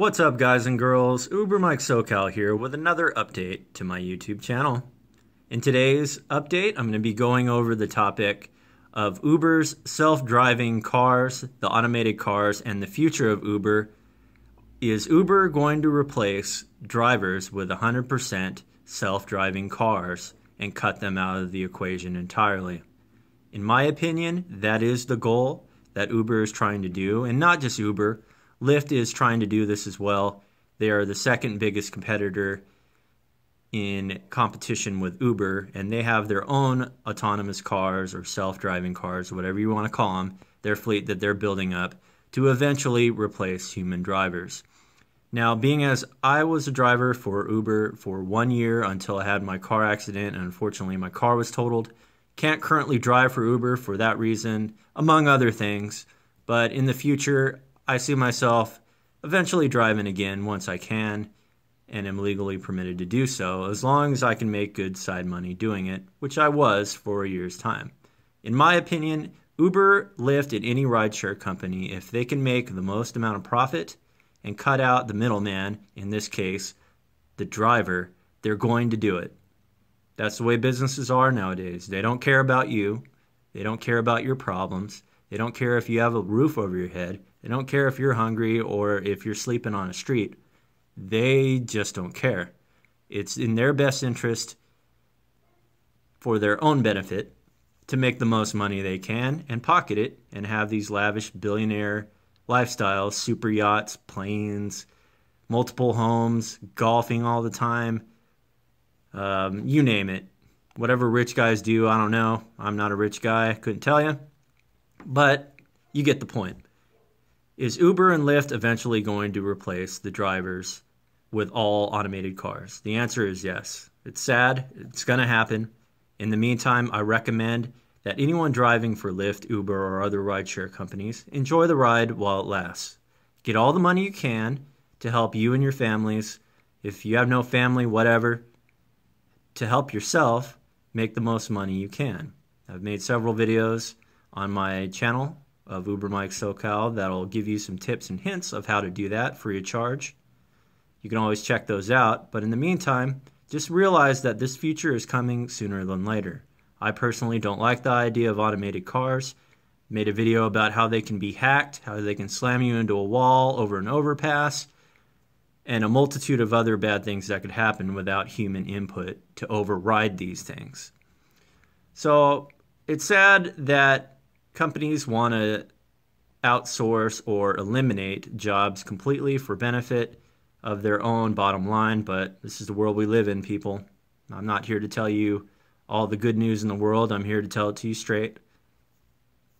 What's up, guys and girls? Uber Mike SoCal here with another update to my YouTube channel. In today's update, I'm going to be going over the topic of Uber's self driving cars, the automated cars, and the future of Uber. Is Uber going to replace drivers with 100% self driving cars and cut them out of the equation entirely? In my opinion, that is the goal that Uber is trying to do, and not just Uber Lyft is trying to do this as well. They are the second biggest competitor in competition with Uber, and they have their own autonomous cars or self driving cars, whatever you want to call them, their fleet that they're building up to eventually replace human drivers. Now, being as I was a driver for Uber for one year until I had my car accident, and unfortunately my car was totaled, can't currently drive for Uber for that reason, among other things. But in the future, I see myself eventually driving again once I can and am legally permitted to do so, as long as I can make good side money doing it, which I was for a year's time. In my opinion, Uber, Lyft, and any rideshare company, if they can make the most amount of profit and cut out the middleman, in this case, the driver, they're going to do it. That's the way businesses are nowadays. They don't care about you, they don't care about your problems, they don't care if you have a roof over your head. They don't care if you're hungry or if you're sleeping on a street. They just don't care. It's in their best interest for their own benefit to make the most money they can and pocket it and have these lavish billionaire lifestyles, super yachts, planes, multiple homes, golfing all the time, um, you name it. Whatever rich guys do, I don't know. I'm not a rich guy, couldn't tell you. But you get the point. Is Uber and Lyft eventually going to replace the drivers with all automated cars? The answer is yes. It's sad. It's going to happen. In the meantime, I recommend that anyone driving for Lyft, Uber, or other rideshare companies enjoy the ride while it lasts. Get all the money you can to help you and your families. If you have no family, whatever, to help yourself make the most money you can. I've made several videos on my channel of Uber Mike SoCal that'll give you some tips and hints of how to do that free of charge. You can always check those out, but in the meantime, just realize that this future is coming sooner than later. I personally don't like the idea of automated cars. Made a video about how they can be hacked, how they can slam you into a wall over an overpass, and a multitude of other bad things that could happen without human input to override these things. So it's sad that companies want to outsource or eliminate jobs completely for benefit of their own bottom line, but this is the world we live in, people. I'm not here to tell you all the good news in the world. I'm here to tell it to you straight.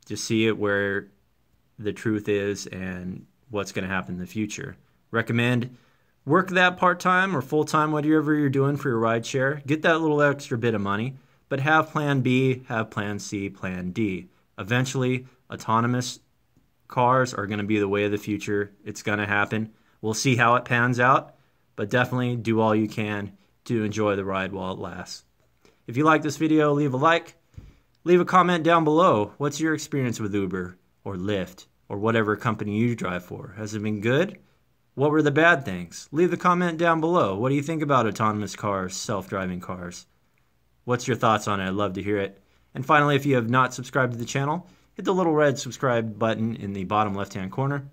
Just see it where the truth is and what's going to happen in the future. Recommend work that part time or full time, whatever you're doing for your ride share. Get that little extra bit of money, but have plan B, have plan C, plan D. Eventually, autonomous cars are going to be the way of the future. It's going to happen. We'll see how it pans out, but definitely do all you can to enjoy the ride while it lasts. If you like this video, leave a like. Leave a comment down below. What's your experience with Uber or Lyft or whatever company you drive for? Has it been good? What were the bad things? Leave the comment down below. What do you think about autonomous cars, self driving cars? What's your thoughts on it? I'd love to hear it. And finally, if you have not subscribed to the channel, hit the little red subscribe button in the bottom left-hand corner.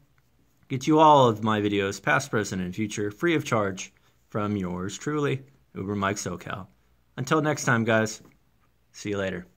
Get you all of my videos, past, present, and future, free of charge from yours truly, Uber Mike SoCal. Until next time, guys, see you later.